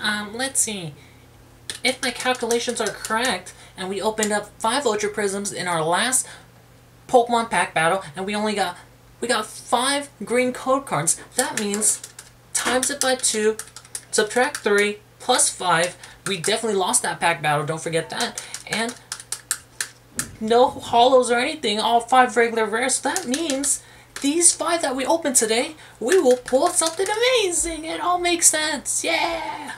Um, let's see. If my calculations are correct, and we opened up five Ultra Prisms in our last Pokemon pack battle, and we only got we got five green code cards. That means times it by two, subtract three, plus five. We definitely lost that pack battle. Don't forget that. And no hollows or anything. All five regular rares. So that means these five that we opened today, we will pull something amazing. It all makes sense. Yeah.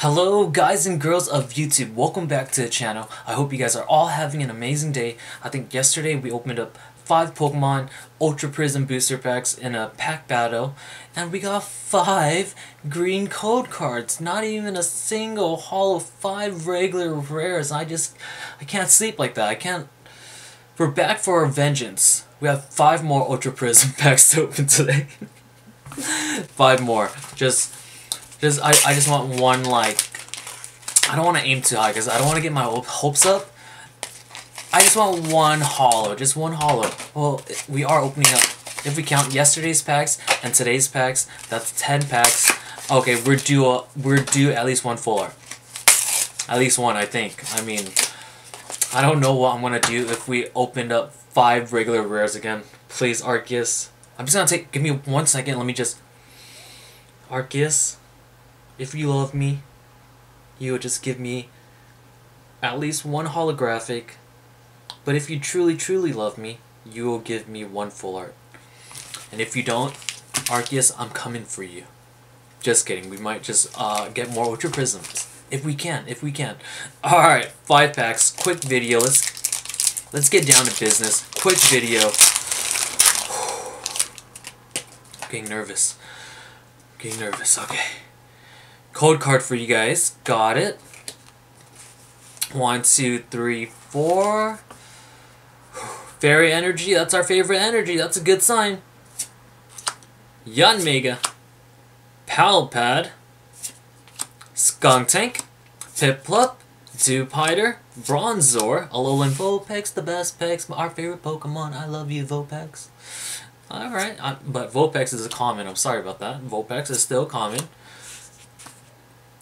Hello guys and girls of YouTube, welcome back to the channel. I hope you guys are all having an amazing day. I think yesterday we opened up 5 Pokemon Ultra Prism booster packs in a pack battle and we got 5 green code cards. Not even a single hollow, 5 regular rares. I just, I can't sleep like that. I can't, we're back for our vengeance. We have 5 more Ultra Prism packs to open today. 5 more. Just just I, I just want one like I don't want to aim too high because I don't want to get my hopes up. I just want one hollow, just one hollow. Well, we are opening up. If we count yesterday's packs and today's packs, that's ten packs. Okay, we're due. We're due at least one fuller. At least one, I think. I mean, I don't know what I'm gonna do if we opened up five regular rares again. Please, Arceus. I'm just gonna take. Give me one second. Let me just. Arceus. If you love me, you would just give me at least one holographic. But if you truly, truly love me, you will give me one full art. And if you don't, Arceus, I'm coming for you. Just kidding. We might just uh, get more Ultra Prisms. If we can, if we can. Alright, five packs. Quick video. Let's let's get down to business. Quick video. Getting nervous. Getting nervous. Okay. Code card for you guys. Got it. One, two, three, four. Fairy energy. That's our favorite energy. That's a good sign. Yun Yanmega. Palpad. Skuntank. Piplup. Dewpider. Bronzor. Alolan Vulpix. The best Pex. Our favorite Pokemon. I love you, Vulpix. Alright, uh, but Vulpix is a common. I'm sorry about that. Vulpix is still common.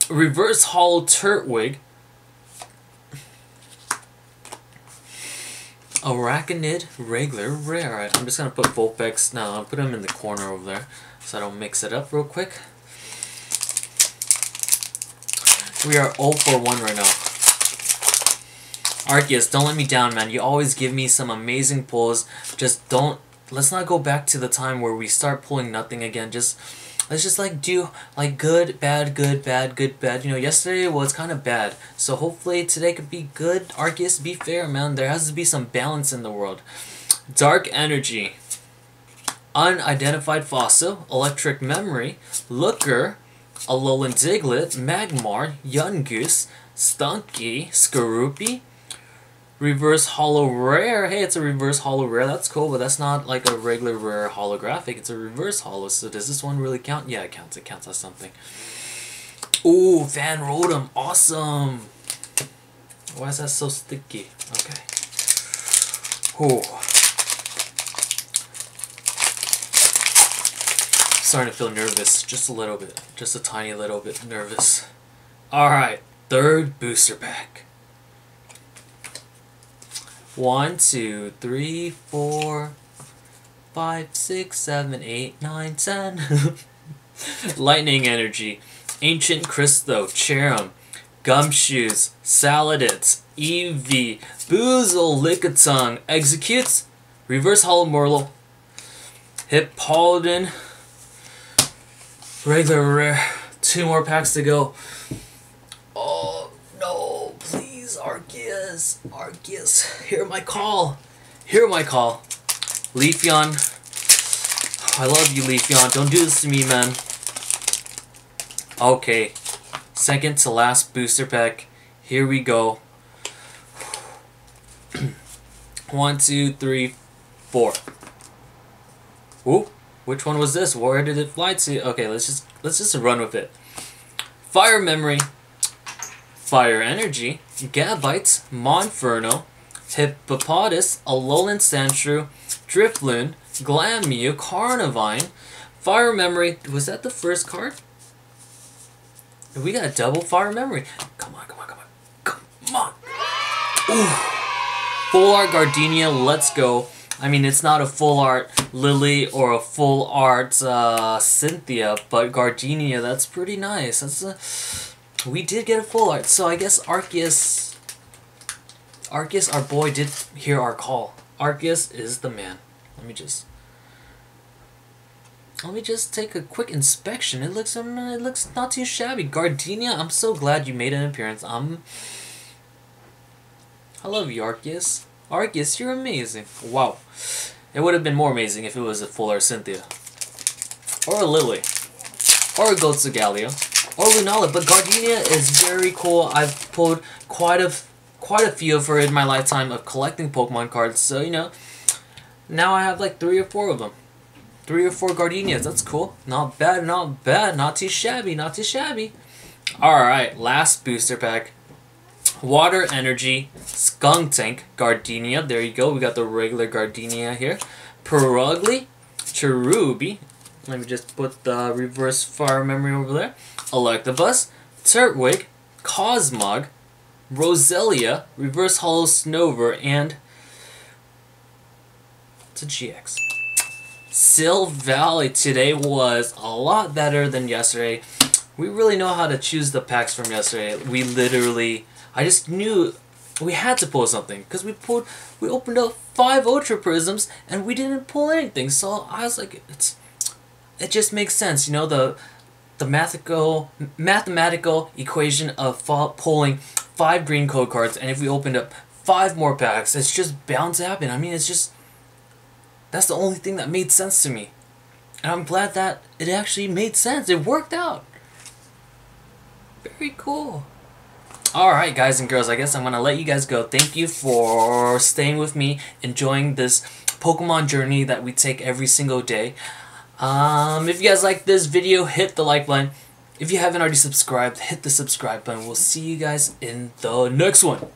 Reverse Holo Turtwig. Araquanid regular rare. Right, I'm just gonna put Vulpix now. I'll put him in the corner over there so I don't mix it up real quick. We are 0 for 1 right now. Arceus, don't let me down, man. You always give me some amazing pulls. Just don't. Let's not go back to the time where we start pulling nothing again. Just let's just like do like good, bad, good, bad, good, bad. You know, yesterday was kind of bad. So hopefully today could be good. Arceus, be fair, man. There has to be some balance in the world. Dark energy. Unidentified fossil. Electric memory. Looker. Alolan Diglett. Magmar. Yungoos. Stunky. Skorupi. Reverse Hollow rare. Hey, it's a reverse Hollow rare. That's cool, but that's not like a regular rare holographic. It's a reverse Hollow. So does this one really count? Yeah, it counts. It counts as something. Ooh, Fan Rotom. Awesome. Why is that so sticky? Okay. Ooh. Starting to feel nervous. Just a little bit. Just a tiny little bit nervous. Alright. Third booster pack. One, two, three, four, five, six, seven, eight, nine, ten. Lightning Energy, Ancient Crystal, Cherrim, Gumshoos, Salandits, Eevee, Buizel, Lickitung, Executes, Reverse Holo Morelull, Hippowdon, regular rare, two more packs to go. Oh no, please, Arceus, Arceus, hear my call, hear my call. Leafeon, I love you, Leafeon, don't do this to me, man. Okay, second to last booster pack, here we go. One, two, three, four. Ooh, which one was this? Where did it fly to? Okay, let's just let's just run with it. Fire memory, fire energy, Gabite, Monferno, Hippopotas, Alolan Sandshrew, Drifloon, Glameow, Carnivine, Fire Memory. Was that the first card? We got a double fire memory. Come on, come on, come on. Come on. Ooh. Full art Gardenia, let's go. I mean, it's not a full art Lily or a full art uh, Cynthia, but Gardenia, that's pretty nice. That's a, we did get a full art, so I guess Arceus, Arceus, our boy, did hear our call. Arceus is the man. Let me just, let me just take a quick inspection. It looks, um, it looks not too shabby. Gardenia, I'm so glad you made an appearance. I'm, I love you, Arceus. Arceus, you're amazing. Wow. It would have been more amazing if it was a fuller Cynthia. Or a Lily. Or a Galio. Or Lunala. But Gardenia is very cool. I've pulled quite a, quite a few of her in my lifetime of collecting Pokemon cards. So, you know, now I have like three or four of them. Three or four Gardenias. That's cool. Not bad, not bad. Not too shabby, not too shabby. Alright, last booster pack. Water Energy, Skuntank, Gardenia. There you go. We got the regular Gardenia here. Purugly, Cherubi. Let me just put the reverse fire memory over there. Electabuzz, Turtwig, Cosmog, Roselia, Reverse Hollow Snover, and it's a GX. Silvally today was a lot better than yesterday. We really know how to choose the packs from yesterday. We literally I just knew we had to pull something because we pulled we opened up five ultra prisms and we didn't pull anything so i was like it's it just makes sense you know the the mathematical mathematical equation of pulling five green code cards and if we opened up five more packs it's just bound to happen. I mean it's just that's the only thing that made sense to me. And i'm glad that it actually made sense. It worked out. Very cool. Alright guys and girls, I guess I'm going to let you guys go. Thank you for staying with me, enjoying this Pokemon journey that we take every single day. Um, if you guys like this video, hit the like button. If you haven't already subscribed, hit the subscribe button. We'll see you guys in the next one.